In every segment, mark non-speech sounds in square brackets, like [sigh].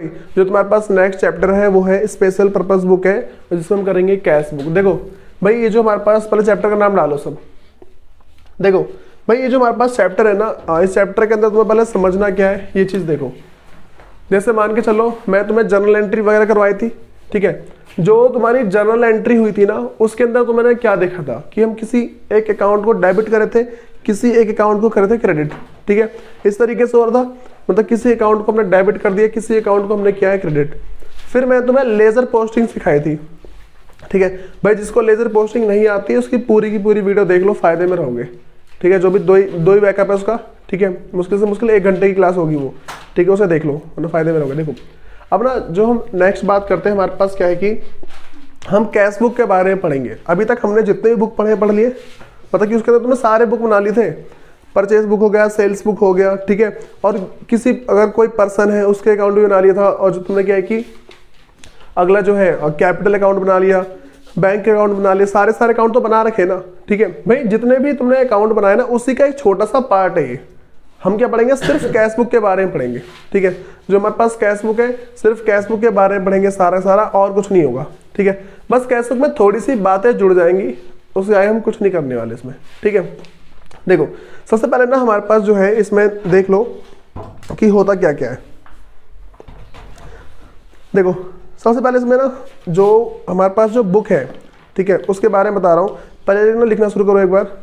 जो तुम्हारे पास next chapter है, वो है स्पेशल पर्पस बुक है जिसमें हम करेंगे कैश बुक देखो, भाई ये जो हमारे पास, पहले चैप्टर का नाम डालो सब। देखो, भाई ये जो हमारे पास चैप्टर है ना इस चैप्टर के अंदर तुम्हें पहले समझना क्या है, ये चीज़ देखो। जैसे मान के चलो, मैं तुम्हें जर्नल एंट्री वगैरह करवाई थी, ठीक है? जो तुम्हारी जर्नल एंट्री हुई थी ना, उसके अंदर तुमने क्या देखा था? कि हम किसी एक अकाउंट को डेबिट करे थे, किसी एक अकाउंट को करे थे क्रेडिट ठीक है? इस तरीके से हो रहा था। मतलब किसी अकाउंट को हमने डेबिट कर दिया, किसी अकाउंट को हमने किया है क्रेडिट फिर मैं तुम्हें लेजर पोस्टिंग सिखाई थी। ठीक है? भाई, जिसको लेजर पोस्टिंग नहीं आती है उसकी पूरी की पूरी वीडियो देख लो, फ़ायदे में रहोगे। ठीक है? जो भी दो ही दो ही बैकअप है उसका। ठीक है? मुश्किल से मुश्किल एक घंटे की क्लास होगी वो। ठीक है? उसे देख लो मतलब फ़ायदे में रहोगे। देखो, अब ना जो हम नेक्स्ट बात करते हैं, हमारे पास क्या है कि हम कैश बुक के बारे में पढ़ेंगे। अभी तक हमने जितने भी बुक पढ़े, पढ़ लिए। पता कि उसके अंदर तुमने सारे बुक बना लिए थे। परचेज बुक हो गया सेल्स बुक हो गया, ठीक है? और किसी, अगर कोई पर्सन है, उसके अकाउंट भी बना लिया था, और जो तुमने क्या है कि अगला जो है कैपिटल अकाउंट बना लिया बैंक अकाउंट बना लिया सारे सारे अकाउंट तो बना रखे ना, ठीक है? भाई, जितने भी तुमने अकाउंट बनाए ना, उसी का एक छोटा सा पार्ट है ये। हम क्या पढ़ेंगे? सिर्फ़ कैश बुक के बारे में पढ़ेंगे, ठीक है? जो हमारे पास कैश बुक है, सिर्फ़ कैश बुक के बारे में पढ़ेंगे सारा सारा और कुछ नहीं होगा, ठीक है? बस कैश बुक में थोड़ी सी बातें जुड़ जाएँगी उससे आगे हम कुछ नहीं करने वाले इसमें, ठीक है? देखो, सबसे पहले ना हमारे पास जो है, इसमें देख लो कि होता क्या क्या है। देखो, सबसे पहले इसमें ना जो हमारे पास जो बुक है, ठीक है, उसके बारे में बता रहा हूँ। पहले ना लिखना शुरू करो एक बार।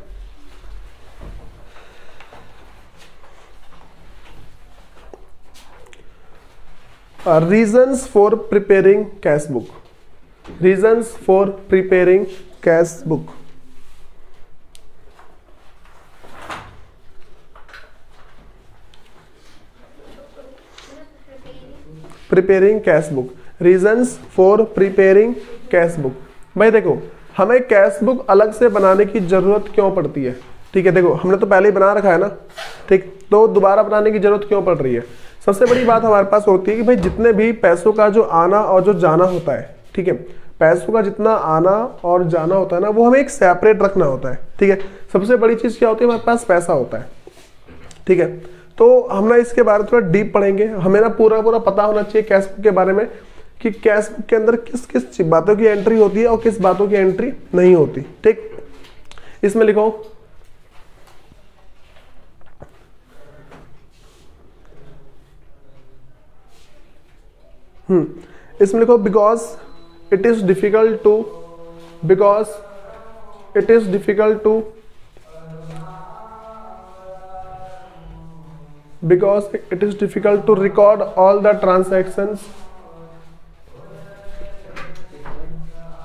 Reasons for preparing cash book reasons for preparing cash book preparing cash book reasons for preparing cash book भाई देखो, हमें कैश बुक अलग से बनाने की ज़रूरत क्यों पड़ती है? ठीक है, देखो, हमने तो पहले ही बना रखा है ना? ठीक तो दोबारा बनाने की ज़रूरत क्यों पड़ रही है? सबसे बड़ी बात हमारे पास होती है कि भाई जितने भी पैसों का जो आना और जो जाना होता है, ठीक है, पैसों का जितना आना और जाना होता है ना, वो हमें एक सेपरेट रखना होता है, ठीक है। सबसे बड़ी चीज़ क्या होती है? हमारे पास पैसा होता है, ठीक है। तो हम ना इसके बारे में थोड़ा डीप पढ़ेंगे। हमें ना पूरा पूरा पता होना चाहिए कैश बुक के बारे में कि कैश बुक के अंदर किस किस बातों की एंट्री होती है और किस बातों की एंट्री नहीं होती। ठीक? इसमें लिखो। हम्म इसमें लिखो because it is difficult to because it is difficult to because it is difficult to record all the transactions.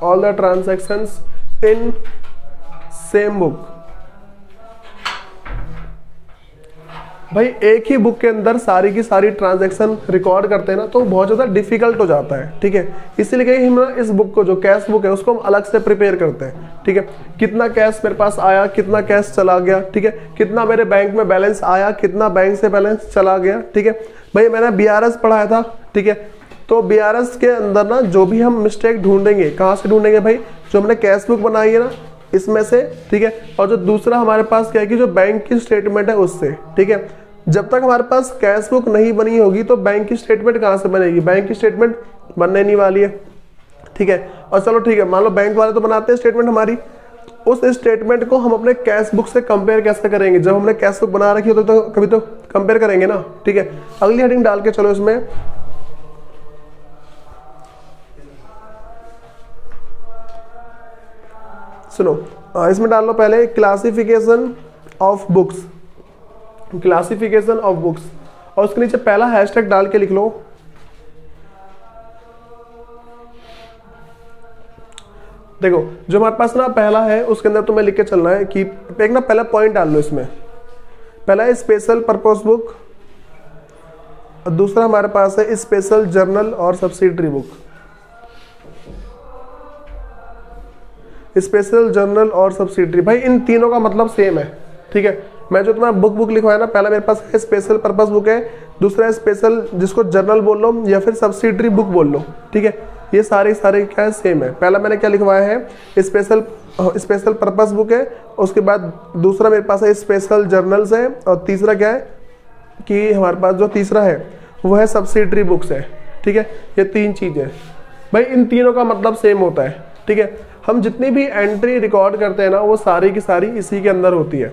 All the transactions in same book भाई, एक ही बुक के अंदर सारी की सारी ट्रांजैक्शन रिकॉर्ड करते हैं ना तो बहुत ज़्यादा डिफ़िकल्ट हो जाता है, ठीक है? इसीलिए हम इस बुक को, जो कैश बुक है, उसको हम अलग से प्रिपेयर करते हैं, ठीक है? कितना कैश मेरे पास आया, कितना कैश चला गया, ठीक है? कितना मेरे बैंक में बैलेंस आया, कितना बैंक से बैलेंस चला गया, ठीक है? भाई, मैंने बीआरएस पढ़ाया था, ठीक है? तो बीआरएस के अंदर ना, जो भी हम मिस्टेक ढूंढेंगे, कहाँ से ढूंढेंगे भाई? जो हमने कैश बुक बनाई है ना इसमें से ठीक है? और जो दूसरा हमारे पास क्या है कि जो बैंक की स्टेटमेंट है उससे ठीक है? जब तक हमारे पास कैश बुक नहीं बनी होगी तो बैंक की स्टेटमेंट कहाँ से बनेगी? बैंक की स्टेटमेंट बनने नहीं वाली है ठीक है? और चलो ठीक है मान लो बैंक वाले तो बनाते हैं स्टेटमेंट हमारी। उस स्टेटमेंट को हम अपने कैश बुक से कंपेयर कैसे करेंगे? जब हमने कैश बुक बना रखी हो तो, तो कभी तो कंपेयर करेंगे ना ठीक है? अगली हेडिंग डाल के चलो इसमें। सुनो इसमें डाल लो पहले classification of books classification of books और उसके नीचे पहला हैशटैग डाल के लिख लो। देखो, जो हमारे पास ना पहला है, उसके अंदर तुम्हें लिख के चलना है कि एक ना पहला पॉइंट डाल लो इसमें। पहला है स्पेशल पर्पस बुक दूसरा हमारे पास है स्पेशल जर्नल और सब्सिडरी बुक स्पेशल जर्नल और सब्सिडरी भाई, इन तीनों का मतलब सेम है, ठीक है? मैं जो तुम्हारा बुक बुक लिखवाया ना, पहला मेरे पास है स्पेशल पर्पस बुक है, दूसरा है स्पेशल जिसको जर्नल बोल लो, या फिर सब्सिडरी बुक बोल लो, ठीक है? ये सारे सारे क्या है सेम है। पहला मैंने क्या लिखवाया है? स्पेशल स्पेशल पर्पस बुक है, उसके बाद दूसरा मेरे पास है स्पेशल जर्नल्स है, और तीसरा क्या है कि हमारे पास जो तीसरा है, वो है सब्सिडरी बुक्स है, ठीक है? ये तीन चीज़ें भाई, इन तीनों का मतलब सेम होता है, ठीक है? हम जितनी भी एंट्री रिकॉर्ड करते हैं ना, वो सारी की सारी इसी के अंदर होती है।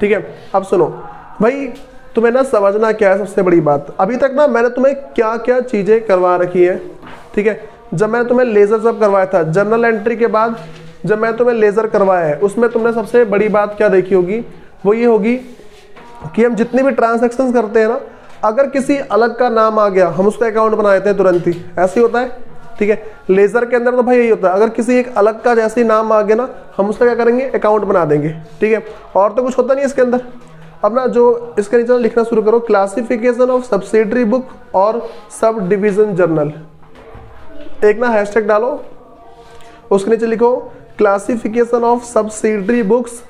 ठीक है? अब सुनो। भाई, तुम्हें ना समझना क्या है सबसे बड़ी बात? अभी तक ना मैंने तुम्हें क्या क्या चीज़ें करवा रखी है, ठीक है? जब मैंने तुम्हें लेज़र सब करवाया था जर्नल एंट्री के बाद जब मैं तुम्हें लेज़र करवाया है, उसमें तुमने सबसे बड़ी बात क्या देखी होगी? वो ये होगी कि हम जितने भी ट्रांजेक्शन करते हैं ना, अगर किसी अलग का नाम आ गया, हम उसका अकाउंट बना देते हैं तुरंत ही। ऐसे ही होता है? ठीक है? लेजर के अंदर तो भाई यही होता है। अगर किसी एक अलग का जैसे नाम आ गया ना, हम उसका क्या करेंगे? अकाउंट बना देंगे। ठीक है? और तो कुछ होता नहीं इसके अंदर। अब ना जो इसके नीचे लिखना शुरू करो। क्लासिफिकेशन ऑफ़ सब्सिडरी बुक और सब डिविजन जर्नल एक ना हैशटैग डालो। उसके नीचे लिखो classification of subsidiary books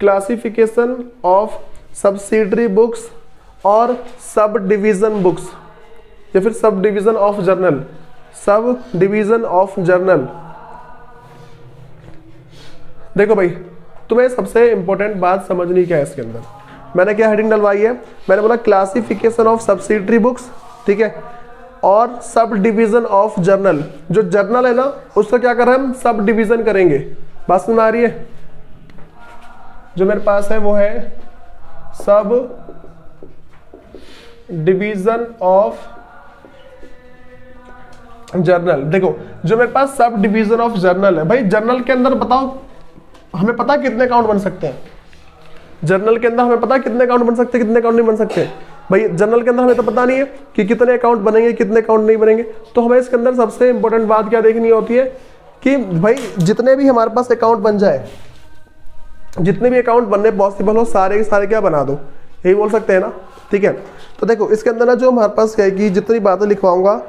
classification of subsidiary books और सब डिवीज़न बुक्स या फिर subdivision of journal subdivision of journal देखो भाई, तुम्हें सबसे इंपॉर्टेंट बात समझनी क्या है इसके अंदर? मैंने क्या हेडिंग डलवाई है? मैंने बोला क्लासिफिकेशन ऑफ़ सब्सिडरी बुक्स ठीक है? और सब डिवीज़न ऑफ़ जर्नल जो जर्नल है ना, उसका क्या कर रहे हैं हम? सब डिवीज़न करेंगे। बात समझ आ रही है? जो मेरे पास है, वो है सब डिवीज़न ऑफ़ जर्नल। देखो, जो मेरे पास सब डिवीज़न ऑफ़ जर्नल है, भाई जर्नल के अंदर बताओ, हमें पता कितने अकाउंट बन सकते हैं? जर्नल के अंदर हमें पता कितने अकाउंट बन सकते हैं कितने अकाउंट नहीं बन सकते? भाई, जर्नल के अंदर हमें तो पता नहीं है कि कितने अकाउंट बनेंगे, कितने अकाउंट नहीं बनेंगे। तो हमें इसके अंदर सबसे इंपॉर्टेंट बात क्या देखनी होती है कि, भाई, जितने भी हमारे पास अकाउंट बन जाए, जितने भी अकाउंट बनने पॉसिबल हो, सारे के सारे क्या बना दो? यही बोल सकते हैं ना? ठीक है? तो देखो, इसके अंदर ना जो हमारे पास क्या है कि जितनी बातें लिखवाऊँगा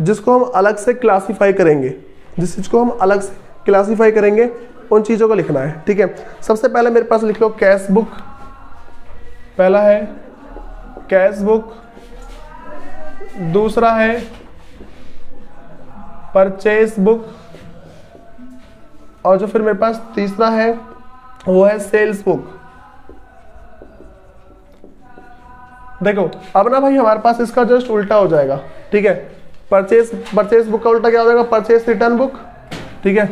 जिसको हम अलग से क्लासीफाई करेंगे, जिस चीज़ को हम अलग से क्लासीफाई करेंगे, उन चीज़ों को लिखना है, ठीक है? सबसे पहले मेरे पास लिख लो कैश बुक। पहला है कैश बुक। दूसरा है परचेज बुक। और जो फिर मेरे पास तीसरा है, वो है सेल्स बुक। देखो, अब ना भाई हमारे पास इसका जस्ट उल्टा हो जाएगा, ठीक है? परचेस परचेस बुक का उल्टा क्या हो जाएगा? परचेस रिटर्न बुक ठीक है?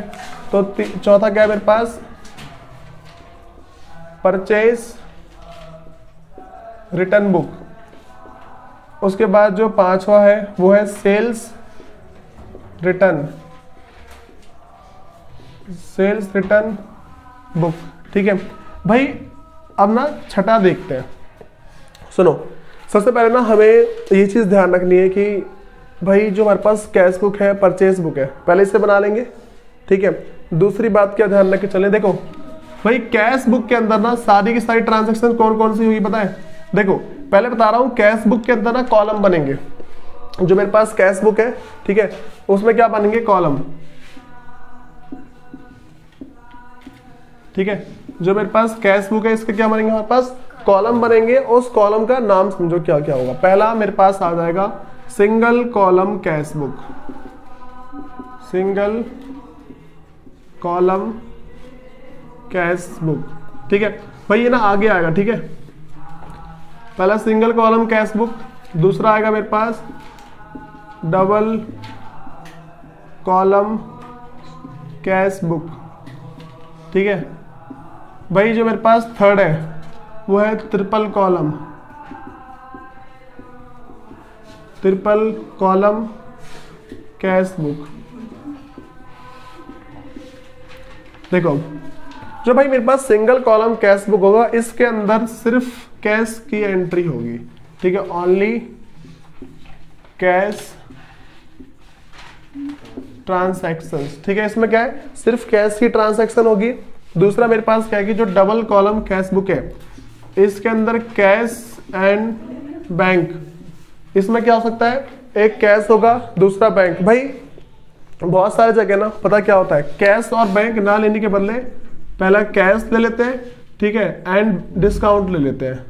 तो चौथा क्या है मेरे पास? परचेस रिटर्न बुक उसके बाद जो पांचवा है, वो है sales return sales return book ठीक है? भाई, अब ना छठा देखते हैं। सुनो, सबसे पहले ना हमें ये चीज़ ध्यान रखनी है कि भाई, जो हमारे पास कैश बुक है परचेज बुक है, पहले इसे बना लेंगे, ठीक है? दूसरी बात क्या ध्यान रख के चले, देखो। भाई कैश बुक के अंदर ना सारी की सारी ट्रांजेक्शन कौन कौन सी हुई, पता है? देखो, पहले बता रहा हूँ कैश बुक के अंदर ना कॉलम बनेंगे। जो मेरे पास कैश बुक है, ठीक है, उसमें क्या बनेंगे कॉलम ठीक है? जो मेरे पास कैश बुक है, इसके क्या बनेंगे, हमारे पास कॉलम बनेंगे, उस कॉलम का नाम समझो क्या क्या होगा। पहला मेरे पास आ जाएगा single column cash book. Single column cash book. ठीक है? भाई, ये ना आगे आएगा, ठीक है? पहला सिंगल कॉलम कैश बुक, दूसरा आएगा मेरे पास। Double column cash book. ठीक है? भाई, जो मेरे पास थर्ड है, वो है triple column triple column cash book देखो, जो भाई मेरे पास सिंगल कॉलम कैश बुक होगा, इसके अंदर सिर्फ़ कैश की एंट्री होगी, ठीक है? ओनली कैश ट्रांसैक्शन ठीक है? इसमें क्या है? सिर्फ़ कैश की ट्रांसैक्शन होगी। दूसरा मेरे पास क्या है कि जो डबल कॉलम कैश बुक है, इसके अंदर कैश एंड बैंक इसमें क्या हो सकता है? एक कैश होगा, दूसरा बैंक। भाई, बहुत सारे जगह ना, पता क्या होता है? कैश और बैंक ना लेने के बदले पहला कैश ले लेते हैं, ठीक है एंड डिस्काउंट ले लेते हैं।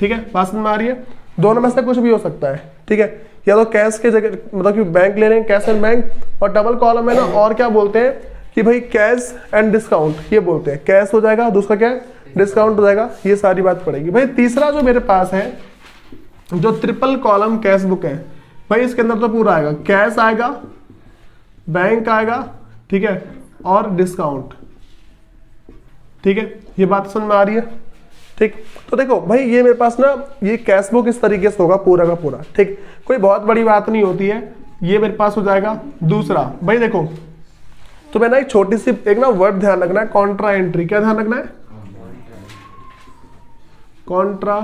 ठीक है? बात समझ में आ रही है? दोनों में से कुछ भी हो सकता है, ठीक है? या तो कैश के जगह मतलब कि बैंक ले रहे हैं, कैश एंड बैंक और डबल कॉलम है ना और क्या बोलते हैं कि भाई कैश एंड डिस्काउंट ये बोलते हैं। कैश हो जाएगा, दूसरा क्या? डिस्काउंट हो जाएगा, ये सारी बात पड़ेगी। भाई, तीसरा जो मेरे पास है जो ट्रिपल कॉलम कैश बुक है भाई इसके अंदर तो पूरा आएगा। कैश आएगा बैंक आएगा ठीक है और डिस्काउंट ठीक है ये बात समझ में आ रही है? ठीक तो देखो भाई ये मेरे पास ना ये कैश बुक इस तरीके से होगा पूरा का पूरा। ठीक कोई बहुत बड़ी बात नहीं होती है ये मेरे पास हो जाएगा। दूसरा भाई देखो तो मैं ना एक छोटी सी एक ना वर्ड ध्यान रखना है कॉन्ट्रा एंट्री क्या ध्यान रखना है? कॉन्ट्रा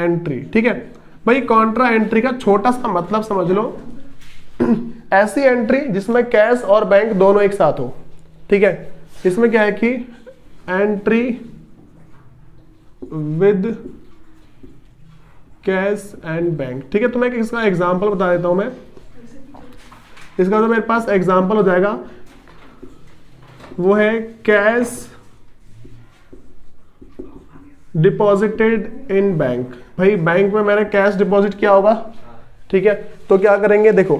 एंट्री, ठीक है? भाई कॉन्ट्रा एंट्री का छोटा सा मतलब समझ लो। [clears throat] ऐसी एंट्री जिसमें कैश और बैंक दोनों एक साथ हो, ठीक है? इसमें क्या है कि entry with cash and bank ठीक है? तो मैं इसका एग्जांपल बता देता हूँ मैं। इसका तो मेरे पास एग्जांपल हो जाएगा, वो है कैश डिपॉजिटेड इन बैंक भाई बैंक में मैंने कैश डिपॉजिट किया होगा? ठीक है? तो क्या करेंगे? देखो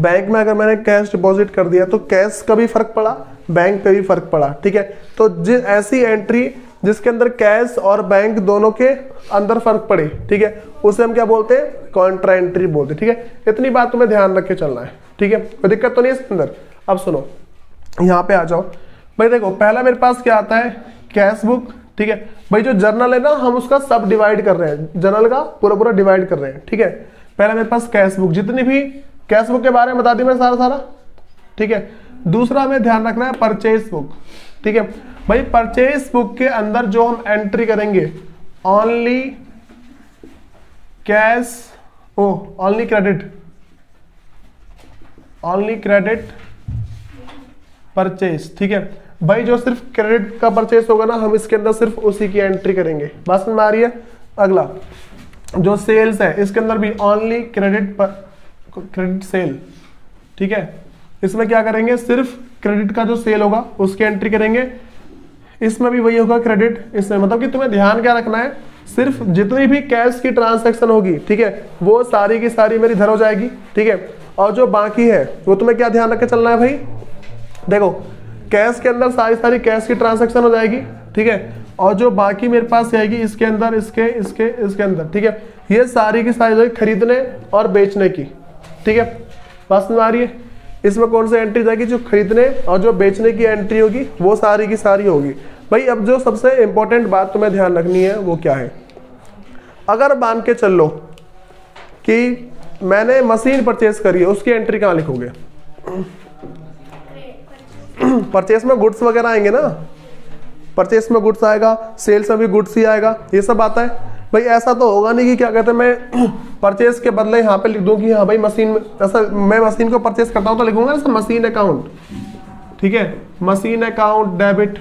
बैंक में अगर मैंने कैश डिपॉजिट कर दिया तो कैश का भी फ़र्क पड़ा बैंक पे भी फ़र्क पड़ा, ठीक है? तो जिस ऐसी एंट्री जिसके अंदर कैश और बैंक दोनों के अंदर फ़र्क पड़े, ठीक है? उसे हम क्या बोलते हैं? कॉन्ट्रा एंट्री बोलते ठीक है? इतनी बात तुम्हें ध्यान रख के चलना है, ठीक है? कोई दिक्कत तो नहीं इसके अंदर? अब सुनो, यहाँ पे आ जाओ। भाई देखो, पहला मेरे पास क्या आता है? कैश बुक ठीक है? भाई, जो जर्नल है ना, हम उसका सब डिवाइड कर रहे हैं। जर्नल का पूरा पूरा डिवाइड कर रहे हैं, ठीक है? पहले मेरे पास कैश बुक जितनी भी कैश बुक के बारे में बता दी मैं सारा सारा, ठीक है? दूसरा हमें ध्यान रखना है परचेज बुक ठीक है? भाई परचेज बुक के अंदर जो हम एंट्री करेंगे ओनली कैश ओ only credit only credit purchase ठीक है? भाई, जो सिर्फ़ क्रेडिट का परचेस होगा ना, हम इसके अंदर सिर्फ़ उसी की एंट्री करेंगे। बात समझ में आ रही है? अगला। जो सेल्स है, इसके अंदर भी ओनली क्रेडिट पर क्रेडिट सेल ठीक है? इसमें क्या करेंगे? सिर्फ़ क्रेडिट का जो सेल होगा, उसकी एंट्री करेंगे। इसमें भी वही होगा क्रेडिट इसमें मतलब कि तुम्हें ध्यान क्या रखना है? सिर्फ़ जितनी भी कैश की ट्रांसैक्शन होगी, ठीक है? वो सारी की सारी मेरी इधर हो जाएगी, ठीक है? और जो बाकी है, वो तुम्हें क्या ध्यान रख के चलना है भाई? देखो कैश के अंदर सारी सारी कैश की ट्रांजेक्शन हो जाएगी, ठीक है? और जो बाकी मेरे पास आएगी इसके अंदर, इसके इसके इसके अंदर, ठीक है? ये सारी की सारी खरीदने और बेचने की, ठीक है? बात समझ आ रही है? इसमें कौन सी एंट्री जाएगी? जो खरीदने और जो बेचने की एंट्री होगी, वो सारी की सारी होगी। भाई, अब जो सबसे इंपॉर्टेंट बात तुम्हें ध्यान रखनी है, वो क्या है? अगर मान के चल लो कि मैंने मशीन परचेज करी है, उसकी एंट्री कहाँ लिखोगे? [clears throat] परचेस में गुड्स वगैरह आएँगे ना? परचेस में गुड्स आएगा सेल्स में भी गुड्स ही आएगा, ये सब आता है। भाई, ऐसा तो होगा नहीं कि क्या कहते हैं, मैं [clears throat] परचेस के बदले यहाँ पे लिख दूँ कि हाँ भाई मशीन ऐसा मैं मशीन को परचेस करता हूँ तो लिखूँगा ना मशीन अकाउंट ठीक है? Machine account debit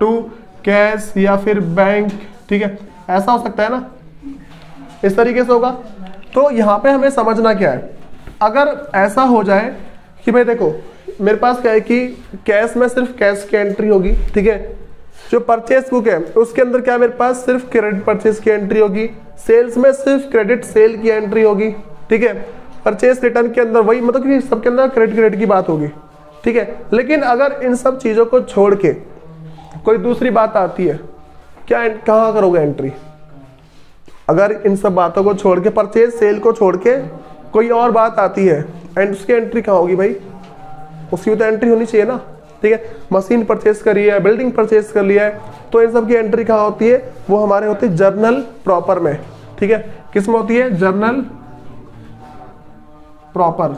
to cash या फिर बैंक ठीक है? ऐसा हो सकता है ना? इस तरीके से होगा। तो यहाँ पे हमें समझना क्या है? अगर ऐसा हो जाए कि भाई देखो मेरे पास क्या है कि कैश में सिर्फ़ कैश की एंट्री होगी, ठीक है? जो परचेस बुक है, उसके अंदर क्या मेरे पास सिर्फ़ क्रेडिट परचेस की एंट्री होगी सेल्स में सिर्फ़ क्रेडिट सेल की एंट्री होगी, ठीक है? परचेस रिटर्न के अंदर वही मतलब कि सबके अंदर क्रेडिट क्रेडिट की बात होगी, ठीक है? लेकिन अगर इन सब चीज़ों को छोड़ के कोई दूसरी बात आती है, क्या कहाँ करोगे एंट्री अगर इन सब बातों को छोड़ के परचेज सेल को छोड़ के कोई और बात आती है एंड उसकी एंट्री कहाँ होगी भाई? उसकी तो एंट्री होनी चाहिए ना, ठीक है? मशीन परचेस करी है बिल्डिंग परचेस कर लिया है तो इन सब की एंट्री कहाँ होती है? वो हमारे होते हैं जर्नल प्रॉपर में, ठीक है? किसमें होती है? जर्नल प्रॉपर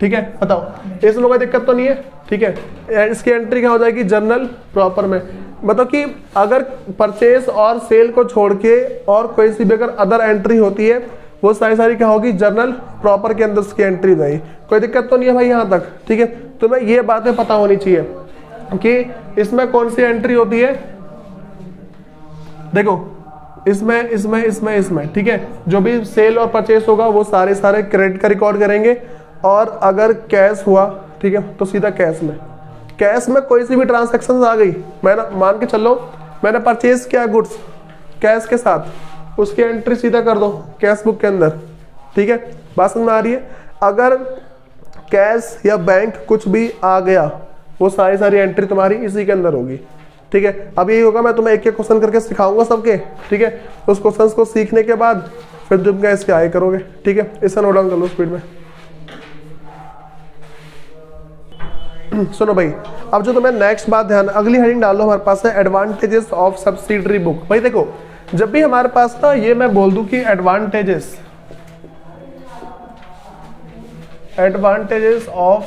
ठीक है? बताओ। इसमें कोई दिक्कत तो नहीं है? ठीक है? इसकी एंट्री क्या हो जाएगी? जर्नल प्रॉपर में। मतलब कि अगर परचेस और सेल को छोड़ के और कोई सी भी अगर अदर एंट्री होती है वो सारी सारी क्या होगी? जर्नल प्रॉपर के अंदर उसकी एंट्री जाएगी कोई दिक्कत तो नहीं है भाई यहाँ तक, ठीक है? तुम्हें ये बातें पता होनी चाहिए कि इसमें कौन सी एंट्री होती है? देखो, इसमें इसमें इसमें इसमें, ठीक है? जो भी सेल और परचेस होगा, वो सारे सारे क्रेडिट का रिकॉर्ड करेंगे। और अगर कैश हुआ, ठीक है? तो सीधा कैश में। कैश में कोई सी भी ट्रांसेक्शन आ गई मैंने मान के चलो, मैंने परचेज किया गुड्स कैश के साथ। उसकी एंट्री सीधा कर दो कैश बुक के अंदर। ठीक है? बात समझ में आ रही है? अगर कैश या बैंक कुछ भी आ गया, वो सारी सारी एंट्री तुम्हारी इसी के अंदर होगी। ठीक है? अब यही होगा, मैं तुम्हें एक एक क्वेश्चन करके सिखाऊँगा सबके। ठीक है? उस क्वेश्चन को सीखने के बाद फिर तुम क्या इसके आए करोगे? ठीक है? इसका नोट डाउन कर लो स्पीड में। [clears throat] सुनो भाई, अब जो तुम्हें नेक्स्ट बात ध्यान अगली हेडिंग डाल लो हमारे पास है एडवांटेजेस ऑफ़ सब्सिडरी बुक भाई देखो जब भी हमारे पास ना ये मैं बोल दूँ कि advantages advantages of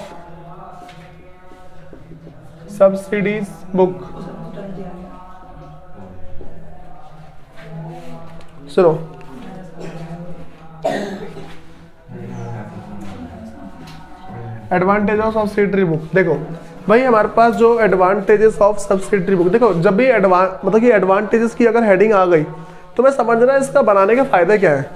subsidies book सुनो। एडवांटेज ऑफ़ सब्सिडरी बुक देखो भाई, हमारे पास जो एडवांटेजेस ऑफ़ सब्सिडरी बुक देखो, जब भी एडवां मतलब कि एडवांटेजेस की अगर हेडिंग आ गई तो मैं समझना इसका बनाने का फ़ायदा क्या है।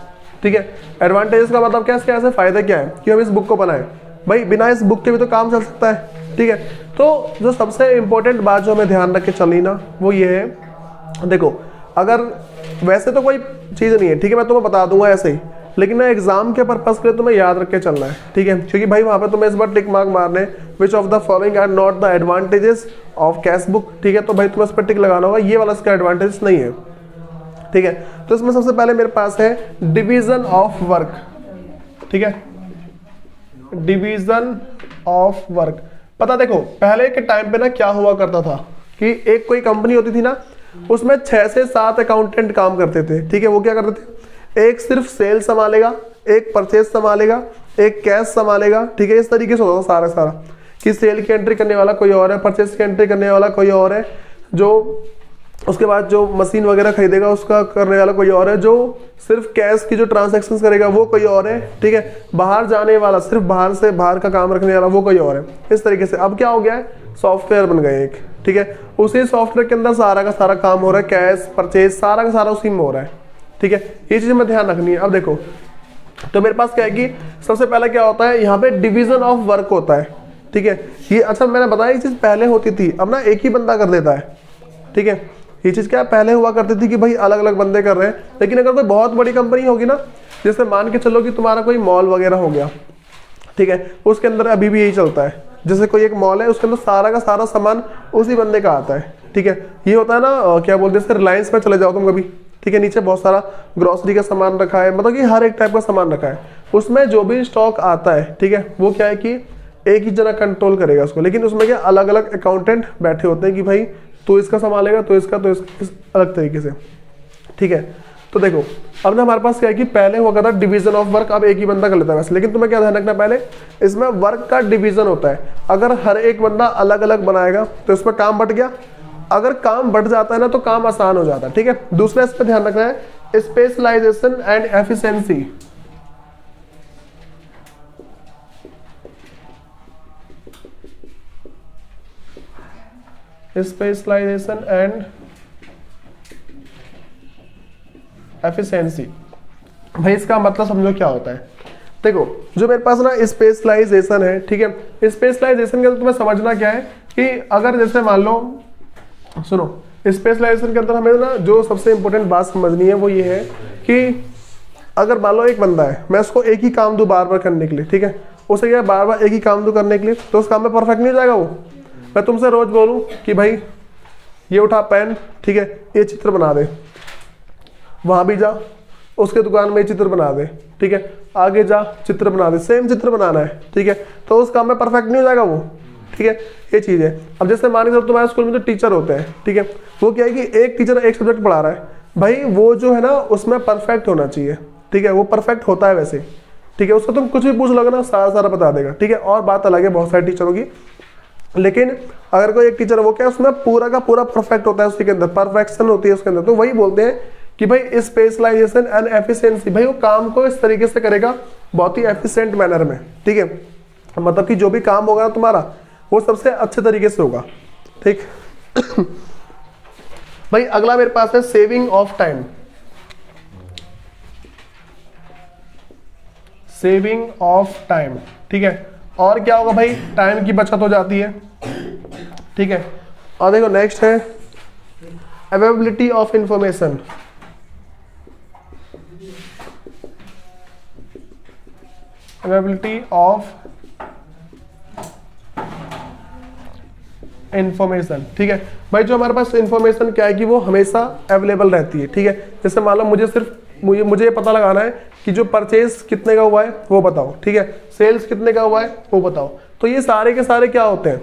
ठीक है? एडवांटेजेस का मतलब क्या है? ऐसे फ़ायदा क्या है कि हम इस बुक को बनाए। भाई, बिना इस बुक के भी तो काम चल सकता है। ठीक है? तो जो सबसे इंपॉर्टेंट बात जो हमें ध्यान रख के चलनी ना, वो ये है। देखो, अगर वैसे तो कोई चीज़ नहीं है। ठीक है? मैं तुम्हें बता दूँगा ऐसे ही। लेकिन ना एग्ज़ाम के पर्पज के लिए तुम्हें याद रख के चलना है, ठीक है? क्योंकि भाई वहाँ पर तुम्हें इस बार टिक मार्क मारने which of the following are not the advantages of cash book ठीक है? तो भाई तुम्हें इस पर टिक लगाना होगा, ये वाला इसका एडवांटेज नहीं है, ठीक है? तो इसमें सबसे पहले मेरे पास है डिवीज़न ऑफ़ वर्क ठीक है? डिवीज़न ऑफ़ वर्क पता देखो, पहले के टाइम पे ना क्या हुआ करता था कि एक कोई कंपनी होती थी ना, उसमें छह से सात अकाउंटेंट काम करते थे, ठीक है? वो क्या करते थे? एक सिर्फ़ सेल संभालेगा, एक परचेज संभालेगा, एक कैश संभालेगा, ठीक है? इस तरीके से होता सारा सारा। कि सेल की एंट्री करने वाला कोई और है, परचेज की एंट्री करने वाला कोई और है, जो उसके बाद जो मशीन वगैरह खरीदेगा, उसका करने वाला कोई और है, जो सिर्फ़ कैश की जो ट्रांजेक्शन करेगा, वो कोई और है, ठीक है? बाहर जाने वाला, सिर्फ़ बाहर से बाहर का काम रखने वाला, वो कोई और है। इस तरीके से। अब क्या हो गया है? सॉफ्टवेयर बन गए एक, ठीक है? उसी सॉफ्टवेयर के अंदर सारा का सारा काम हो रहा है, कैश, परचेज, सारा का सारा उसी में हो रहा है। ठीक है? ये चीज़ में ध्यान रखनी है। अब देखो तो मेरे पास क्या है कि सबसे पहले क्या होता है, यहाँ पे डिवीज़न ऑफ़ वर्क होता है। ठीक है? ये अच्छा मैंने बताया ये चीज़ पहले होती थी, अब ना एक ही बंदा कर देता है। ठीक है? ये चीज़ क्या पहले हुआ करती थी कि भाई अलग अलग बंदे कर रहे हैं, लेकिन अगर कोई बहुत बड़ी कंपनी होगी ना, जैसे मान के चलो कि तुम्हारा कोई मॉल वगैरह हो गया, ठीक है? उसके अंदर अभी भी यही चलता है। जैसे कोई एक मॉल है, उसके अंदर सारा का सारा सामान उसी बंदे का आता है। ठीक है? ये होता है ना क्या बोलते हैं रिलायंस में चले जाओ तुम कभी। ठीक है, नीचे बहुत सारा ग्रोसरी का सामान रखा है मतलब कि हर एक टाइप का सामान रखा है। उसमें जो भी स्टॉक आता है, ठीक है, वो क्या है कि एक ही जना कंट्रोल करेगा उसको, लेकिन उसमें क्या अलग अलग अकाउंटेंट बैठे होते हैं कि भाई तो इसका संभालेगा तो इसका तो इसका, इस अलग तरीके से। ठीक है तो देखो, अब ना हमारे पास क्या है कि पहले हुआ था डिवीज़न ऑफ़ वर्क अब एक ही बंदा कर लेता है वैसे, लेकिन तुम्हें क्या ध्यान रखना पहले, इसमें वर्क का डिवीज़न होता है। अगर हर एक बंदा अलग अलग बनाएगा तो इसमें काम बट गया अगर काम बढ़ जाता है ना तो काम आसान हो जाता है, ठीक है? दूसरा इस पर ध्यान रखना है specialisation and efficiency specialisation and efficiency भाई, इसका मतलब समझो क्या होता है? देखो, जो मेरे पास ना स्पेशलाइजेशन है, ठीक है? स्पेशलाइजेशन के तो तुम्हें समझना क्या है कि अगर जैसे मान लो सुनो। स्पेशलाइजेशन के अंदर हमें ना जो सबसे इंपॉर्टेंट बात समझनी है वो ये है कि अगर मान लो एक बंदा है, मैं उसको एक ही काम दूँ बार बार करने के लिए, ठीक है? उसे क्या बार बार एक ही काम दू करने के लिए तो उस काम में परफेक्ट नहीं हो जाएगा वो? मैं तुमसे रोज बोलूँ कि भाई, ये उठा पेन, ठीक है, ये चित्र बना दे। वहाँ भी जा, उसके दुकान में चित्र बना दे, ठीक है? आगे जा, चित्र बना दे सेम चित्र बनाना है, ठीक है? तो उस काम में परफेक्ट नहीं हो जाएगा वो? ठीक है? ये चीज़ है। अब जैसे मान के चलो, तुम्हारे स्कूल में जो टीचर होते हैं, ठीक है? वो क्या है कि एक टीचर एक सब्जेक्ट पढ़ा रहा है। भाई, वो जो है ना, उसमें परफेक्ट होना चाहिए, ठीक है? वो परफेक्ट होता है वैसे, ठीक है? उसको तुम कुछ भी पूछ लोगे ना, सारा सारा बता देगा, ठीक है? और बात अलग है बहुत सारे टीचरों की। लेकिन अगर कोई एक टीचर वो क्या उसमें पूरा का पूरा परफेक्ट होता है उसके अंदर परफेक्शन होती है उसके अंदर। तो वही बोलते हैं कि भाई स्पेशलाइजेशन एंड एफिशिएंसी भाई, वो काम को इस तरीके से करेगा, बहुत ही एफिशिएंट मैनर में, ठीक है? मतलब कि जो भी काम होगा तुम्हारा वो सबसे अच्छे तरीके से होगा। ठीक? [coughs] भाई, अगला मेरे पास है saving of time saving of time ठीक है? और क्या होगा भाई? टाइम की बचत हो जाती है। ठीक है? और देखो नेक्स्ट है availability of information availability of information ठीक है? भाई, जो हमारे पास इंफॉर्मेशन क्या है कि वो हमेशा अवेलेबल रहती है, ठीक है? जैसे मान लो, मुझे सिर्फ़, मुझे मुझे पता लगाना है कि जो परचेज कितने का हुआ है, वो बताओ, ठीक है? सेल्स कितने का हुआ है, वो बताओ। तो ये सारे के सारे क्या होते हैं,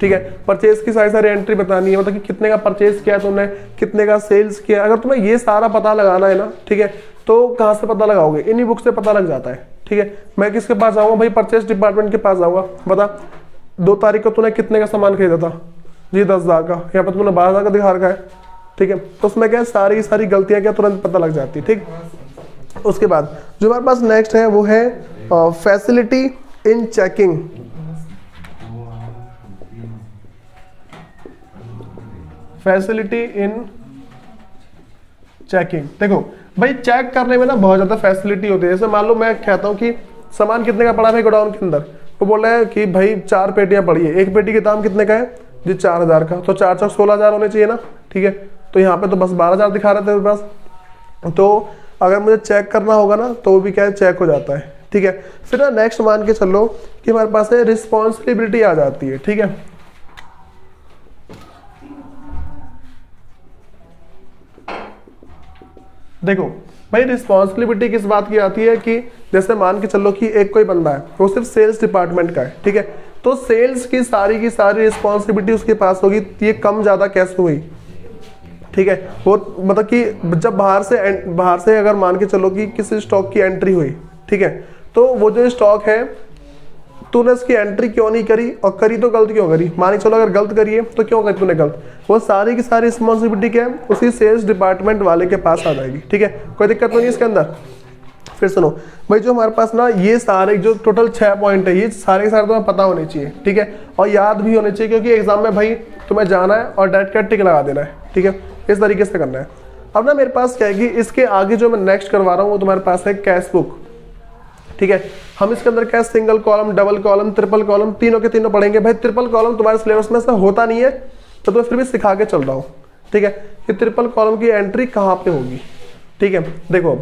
ठीक है? परचेज की सारी सारी एंट्री बतानी है मतलब कि कितने का परचेज किया तुमने, कितने का सेल्स किया अगर तुम्हें ये सारा पता लगाना है ना, ठीक है तो कहाँ से पता लगाओगे? इन्हीं बुक से पता लग जाता है, ठीक है? मैं किसके पास जाऊँगा? भाई परचेज डिपार्टमेंट के पास जाऊँगा, बता। दो तारीख को तूने कितने का सामान खरीदा था? जी, दस हज़ार का। यहाँ पर तुमने बारह हज़ार का दिखा रखा है। ठीक है? तो उसमें क्या सारी सारी गलतियाँ क्या तुरंत पता लग जाती है ठीक? उसके बाद, जो हमारे पास नेक्स्ट है, वो है facility in checking facility in checking देखो, भाई चेक करने में ना बहुत ज़्यादा फैसिलिटी होती है। जैसे मान लो मैं कहता हूँ कि सामान कितने का पड़ा है गोडाउन के अंदर? वो बोल रहे हैं कि भाई चार पेटियाँ पड़ी है। एक पेटी के दाम कितने का है? जी, चार हज़ार का। तो चार चौक सोलह हज़ार होने चाहिए ना, ठीक है? तो यहाँ पे तो बस बारह हज़ार दिखा रहे थे बस तो अगर मुझे चेक करना होगा ना तो वो भी क्या है, चेक हो जाता है, ठीक है? फिर ना नेक्स्ट मान के चलो कि हमारे पास है रिस्पॉन्सिबिलिटी आ जाती है, ठीक है? देखो भाई रिस्पॉन्सिबिलिटी किस बात की आती है कि जैसे मान के चलो कि एक कोई बंदा है, वो सिर्फ़ सेल्स डिपार्टमेंट का है, ठीक है? तो सेल्स की सारी की सारी रिस्पॉन्सिबिलिटी उसके पास होगी, ये कम ज़्यादा कैसे हुई? ठीक है? वो मतलब कि जब बाहर से बाहर से अगर मान के चलो कि किसी स्टॉक की एंट्री हुई, ठीक है? तो वो जो स्टॉक है तूने इसकी एंट्री क्यों नहीं करी और करी तो गलत क्यों करी? मान चलो अगर गलत करिए तो क्यों करी तूने गलत? वो सारी की सारी रिस्पॉन्सिबिलिटी क्या है? उसी सेल्स डिपार्टमेंट वाले के पास आ जाएगी, ठीक है? कोई दिक्कत तो नहीं इसके अंदर? फिर सुनो, भाई जो हमारे पास ना ये सारे जो टोटल छः पॉइंट है, ये सारे के सारे तुम्हें पता होने चाहिए, ठीक है? और याद भी होने चाहिए, क्योंकि एग्ज़ाम में भाई तुम्हें जाना है और डायरेक्ट का टिक लगा देना है, ठीक है? इस तरीके से करना है। अब ना मेरे पास क्या है कि इसके आगे जो मैं नेक्स्ट करवा रहा हूँ, वो तुम्हारे पास है कैश बुक ठीक है? हम इसके अंदर क्या single column double column triple column तीनों के तीनों पढ़ेंगे। भाई ट्रिपल कॉलम तुम्हारे सिलेबस में ऐसा होता नहीं है तो तुम्हें फिर भी सिखा के चल रहा हूँ। ठीक है? कि ट्रिपल कॉलम की एंट्री कहाँ पे होगी? ठीक है? देखो,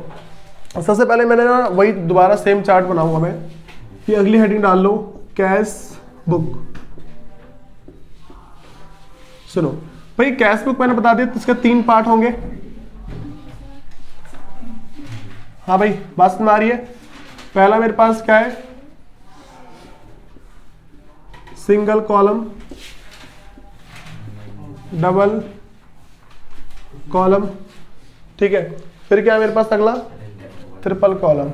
सबसे पहले मैंने ना वही दोबारा सेम चार्ट बनाऊँगा मैं। कि अगली हेडिंग डाल लो, कैश बुक। सुनो, भाई, कैश बुक मैंने बता दिया, इसके तीन पार्ट होंगे। हाँ भाई, बात समझ आ रही है? पहला मेरे पास क्या है? सिंगल कॉलम डबल कॉलम ठीक है? फिर क्या है मेरे पास अगला? ट्रिपल कॉलम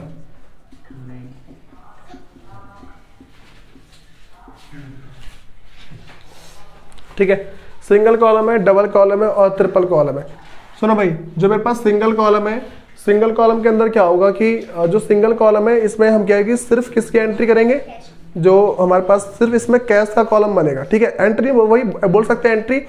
ठीक है? सिंगल कॉलम है डबल कॉलम है और ट्रिपल कॉलम है। सुनो भाई, जो मेरे पास सिंगल कॉलम है सिंगल कॉलम के अंदर क्या होगा कि जो सिंगल कॉलम है, इसमें हम क्या है कि सिर्फ़ किसकी एंट्री करेंगे? जो हमारे पास सिर्फ़ इसमें कैश का कॉलम बनेगा, ठीक है? एंट्री वही बोल सकते हैं एंट्री,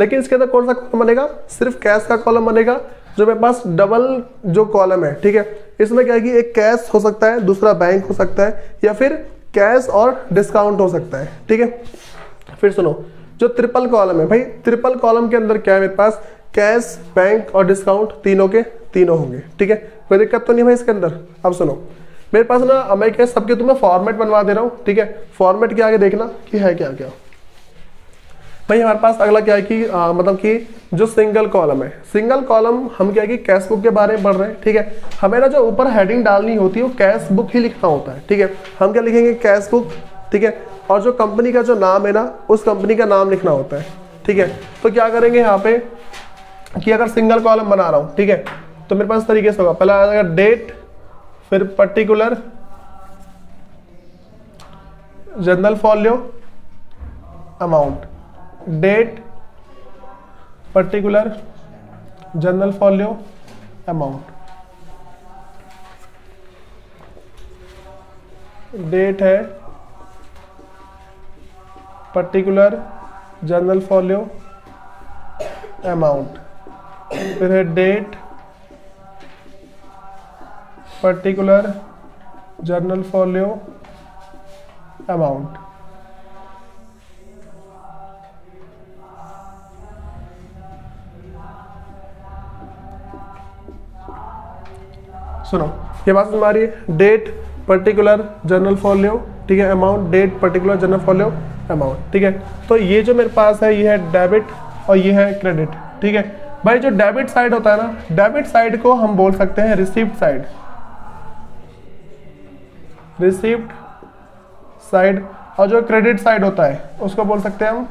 लेकिन इसके अंदर कौन सा कॉलम बनेगा? सिर्फ़ कैश का कॉलम बनेगा, जो मेरे पास डबल जो कॉलम है, ठीक है? इसमें क्या है कि एक कैश हो सकता है, दूसरा बैंक हो सकता है, या फिर कैश और डिस्काउंट हो सकता है, ठीक है? फिर सुनो, जो ट्रिपल कॉलम है, भाई, ट्रिपल कॉलम के अंदर क्या है मेरे पास? कैश, बैंक और डिस्काउंट तीनों के तीनों होंगे ठीक है? कोई दिक्कत तो नहीं भाई इसके अंदर? अब सुनो मेरे पास ना मैं क्या सबके तुम्हें फॉर्मेट बनवा दे रहा हूँ ठीक है? फॉर्मेट के आगे देखना कि है क्या क्या। भाई हमारे पास अगला क्या है कि आ, मतलब कि जो सिंगल कॉलम है सिंगल कॉलम हम क्या है कि कैश बुक के बारे में पढ़ रहे हैं ठीक है? हमें ना जो ऊपर हेडिंग डालनी होती है वो कैश बुक ही लिखना होता है ठीक है? हम क्या लिखेंगे? कैश बुक ठीक है? और जो कंपनी का जो नाम है ना उस कंपनी का नाम लिखना होता है ठीक है? तो क्या करेंगे यहाँ पे कि अगर सिंगल कॉलम बना रहा हूँ ठीक है? तो मेरे पास तरीके से होगा। पहला आएगा डेट फिर particular journal folio amount date particular journal folio amount date है पर्टिकुलर जनरल फॉलियो अमाउंट फिर है date particular journal folio amount सुनो, ये बात हमारी डेट पर्टिकुलर जर्नल फॉलियो ठीक है? Amount date particular journal folio amount ठीक है? तो ये जो मेरे पास है, ये है डेबिट और ये है क्रेडिट ठीक है? भाई, जो डेबिट साइड होता है ना डेबिट साइड को हम बोल सकते हैं रिसिप्ट साइड रिसिप्ट साइड और जो क्रेडिट साइड होता है, उसको बोल सकते हैं हम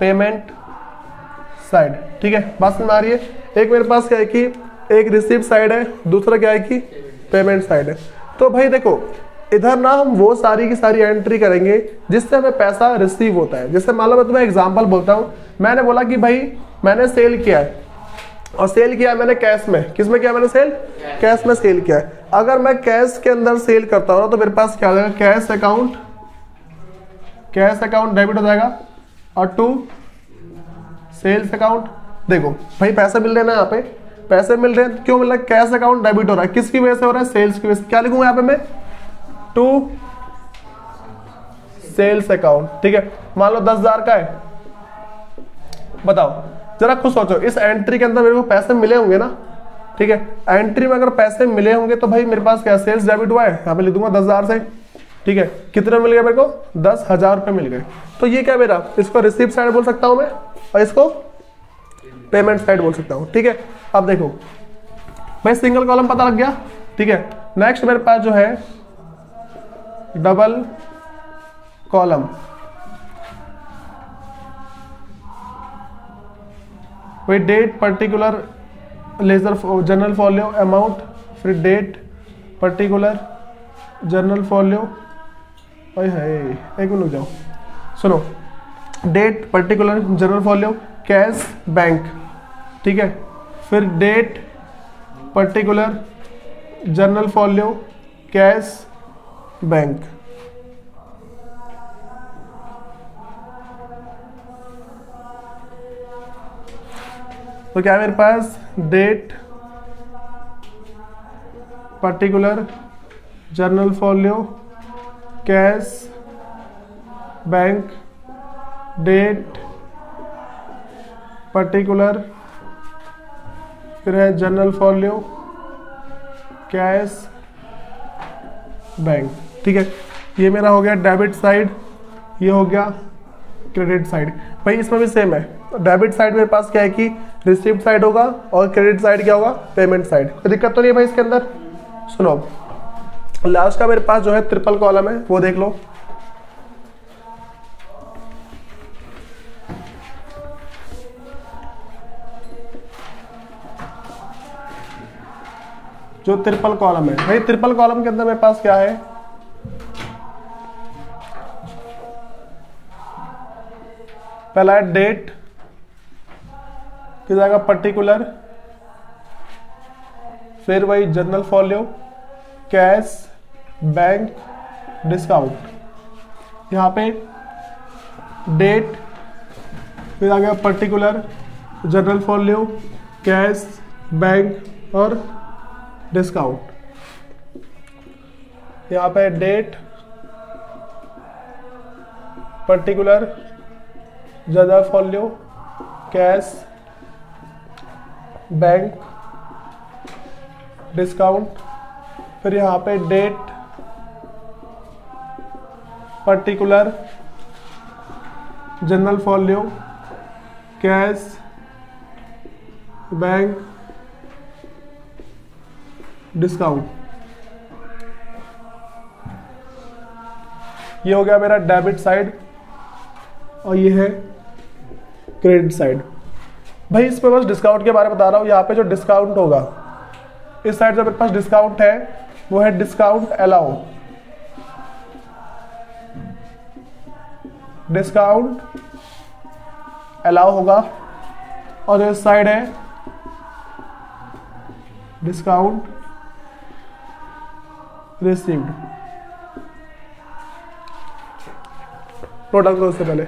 पेमेंट साइड ठीक है, बात समझ आ रही है? एक मेरे पास क्या है कि एक रिसिप्ट साइड है, दूसरा क्या है कि पेमेंट साइड है। तो भाई देखो, इधर ना हम वो सारी की सारी एंट्री करेंगे, जिससे हमें पैसा रिसीव होता है। जैसे मान लो मैं तुम्हें एग्ज़ाम्पल बोलता हूँ। मैंने बोला कि भाई, मैंने सेल किया है। और सेल किया मैंने कैश में। किसमें किया मैंने सेल? कैश में सेल किया अगर मैं कैश के अंदर सेल करता हूँ तो मेरे पास क्या जाएगा? Cash account cash account debit हो जाएगा। और टू सेल्स अकाउंट। देखो भाई पैसे मिल रहे हैं ना यहाँ पे। पैसे मिल रहे हैं क्यों मिल रहा है? कैश अकाउंट डेबिट हो रहा है। किसकी वजह से हो रहा है? सेल्स की वजह से। क्या लिखूँगा यहाँ पे मैं? To sales account. ठीक है? मान लो दस हज़ार का है। बताओ। जरा खुद सोचो इस एंट्री के अंदर मेरे को पैसे मिले होंगे ना, ठीक है? एंट्री में अगर पैसे मिले होंगे तो भाई मेरे पास क्या सेल्स डेबिट हुआ है? यहाँ पे लिख दूँगा दस हज़ार से, ठीक है? कितने मिल गए मेरे को? दस हज़ार रुपए मिल गए। तो ये क्या मेरा? इसको रिसीव साइड बोल सकता हूँ मैं? और इसको पेमेंट साइड बोल सकता हूँ, ठीक है? अब देखो, भाई सिंगल कॉलम पता लग गया, ठीक है? नेक्स्ट मेरे पास जो है डबल कॉलम वही date particular ledger journal folio amount फिर डेट पर्टिकुलर जनरल फॉलियो एक मिनट जाओ सुनो date particular journal folio cash bank ठीक है फिर date particular journal folio cash bank तो क्या मेरे पास? Date particular journal folio cash bank date particular फिर है जर्नल फॉलियो कैश बैंक ठीक है? ये मेरा हो गया डेबिट साइड ये हो गया क्रेडिट साइड भाई, इसमें भी सेम है। डेबिट साइड मेरे पास क्या है कि रिसिप्ट साइड होगा और क्रेडिट साइड क्या होगा? पेमेंट साइड कोई दिक्कत तो नहीं है भाई इसके अंदर? सुनो। लास्ट का मेरे पास जो है ट्रिपल कॉलम है, वो देख लो। जो ट्रिपल कॉलम है। भाई ट्रिपल कॉलम के अंदर मेरे पास क्या है? पहला है डेट फिर जाएगा पर्टिकुलर फिर वही journal folio cash bank discount यहाँ पे डेट फिर आ गया particular journal folio cash bank और डिस्काउंट यहाँ पे date particular journal folio cash bank discount फिर यहाँ पे date particular journal folio cash bank discount ये हो गया मेरा डेबिट साइड और ये है क्रेडिट साइड भाई, इस पे बस डिस्काउंट के बारे में बता रहा हूँ। यहाँ पे जो डिस्काउंट होगा, इस साइड जो मेरे पास डिस्काउंट है, वो है डिस्काउंट अलाउ डिस्काउंट अलाउ होगा। और जो इस साइड है डिस्काउंट रिसीव्ड प्रोडक्ट उससे पहले।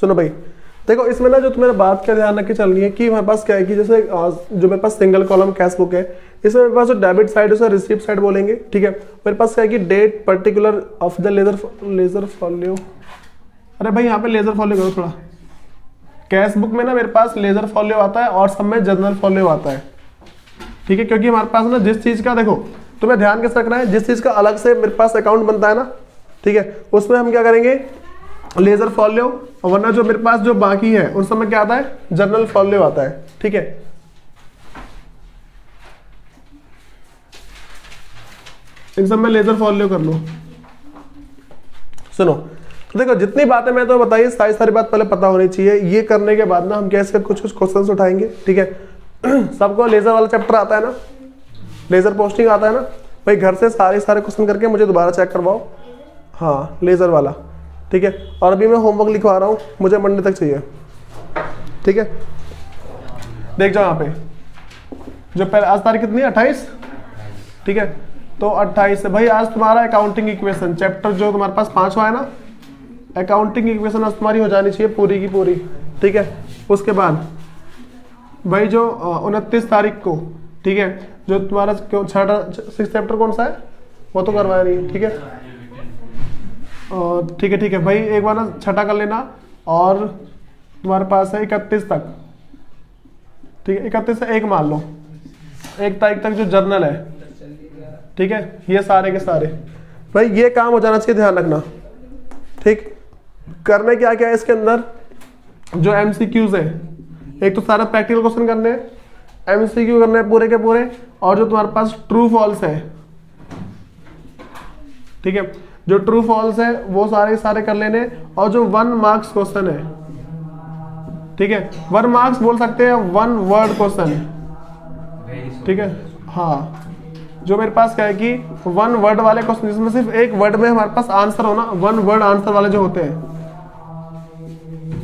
सुनो भाई देखो, इसमें ना जो तुम्हें बात का ध्यान रख चलनी है कि हमारे पास क्या है कि जैसे जो मेरे पास सिंगल कॉलम कैश बुक है, इसमें मेरे पास जो डेबिट साइड है उसे रिसीप्ट साइड बोलेंगे, ठीक है? मेरे पास क्या है कि date particular of the ledger ledger folio अरे भाई, यहाँ पे लेजर फॉलियो करो थोड़ा। कैश बुक में ना मेरे पास लेजर फॉलियो आता है और सब में जनरल फॉलियो आता है। ठीक है? क्योंकि हमारे पास ना जिस चीज़ का, देखो, तुम्हें ध्यान कैसे रखना है? जिस चीज़ का अलग से मेरे पास अकाउंट बनता है ना, ठीक है? उसमें हम क्या करेंगे? लेजर फॉलो और वरना जो मेरे पास जो बाकी है उस समय क्या आता है? जनरल फॉलो आता है, ठीक है? इन सब में लेजर फॉलो कर लो। सुनो तो देखो, जितनी बातें मैं तो बताइए सारी सारी बात पहले पता होनी चाहिए। ये करने के बाद ना, हम कैसे कुछ कुछ क्वेश्चन उठाएँगे, ठीक है? [clears throat] सबको लेजर वाला चैप्टर आता है ना? लेजर पोस्टिंग आता है ना? भाई, घर से सारे सारे क्वेश्चन करके मुझे दोबारा चेक करवाओ। हाँ लेजर वाला। ठीक है? और अभी मैं होमवर्क लिखवा रहा हूँ, मुझे मंडे तक चाहिए। ठीक है? देख जाओ यहाँ पे। जो पहले, आज तारीख कितनी है? अट्ठाईस? ठीक है? तो 28 से भाई, आज तुम्हारा अकाउंटिंग इक्वेशन चैप्टर जो तुम्हारे पास पांचवा है ना अकाउंटिंग इक्वेशन आज तुम्हारी हो जानी चाहिए पूरी की पूरी। ठीक है? उसके बाद, भाई जो उनतीस तारीख को, ठीक है? जो तुम्हारा क्यों, छठा सिक्स चैप्टर कौन सा है? वो तो करवाया नहीं ठीक है? ठीक है ठीक है, भाई, एक बार ना छठा कर लेना और तुम्हारे पास है इकतीस तक। ठीक है, इकतीस से एक मान लो। एक तारीख तक जो जर्नल है। ठीक है, ये सारे के सारे। भाई, ये काम हो जाना चाहिए, ध्यान रखना। ठीक, करने क्या क्या है इसके अंदर? जो एम सी क्यूज है, एक तो सारा प्रैक्टिकल क्वेश्चन करने हैं एम सी क्यू करने पूरे के पूरे, और जो तुम्हारे पास ट्रू फॉल्स है। ठीक है जो ट्रू फॉल्स है, वो सारे सारे कर लेने। और जो वन मार्क्स क्वेश्चन है, ठीक है? वन मार्क्स बोल सकते हैं वन वर्ड क्वेश्चन ठीक है? हाँ। जो मेरे पास क्या है कि वन वर्ड वाले क्वेश्चन जिसमें सिर्फ़ एक वर्ड में हमारे पास आंसर हो ना वन वर्ड आंसर वाले जो होते हैं।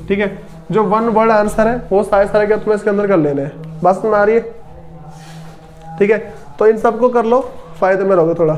ठीक है? जो वन वर्ड आंसर है, वो सारे सारे क्या तुम्हें इसके अंदर कर लेने बस में आ रही है? ठीक है? तो इन सबको कर लो, फ़ायदे में रहोगे थोड़ा।